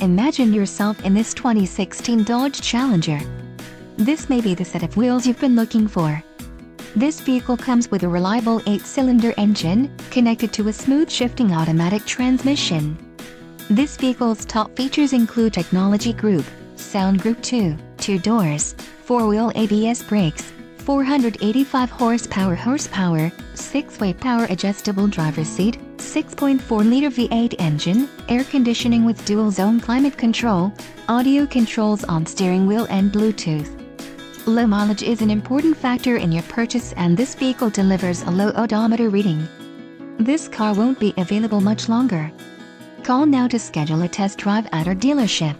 Imagine yourself in this 2016 Dodge Challenger. This may be the set of wheels you've been looking for. This vehicle comes with a reliable 8-cylinder engine, connected to a smooth shifting automatic transmission. This vehicle's top features include Technology Group, Sound Group 2, 2 doors, 4-wheel ABS brakes, 485 horsepower horsepower, 6-way power adjustable driver seat, 6.4-liter V8 engine, air conditioning with dual-zone climate control, audio controls on steering wheel and Bluetooth. Low mileage is an important factor in your purchase and this vehicle delivers a low odometer reading. This car won't be available much longer. Call now to schedule a test drive at our dealership.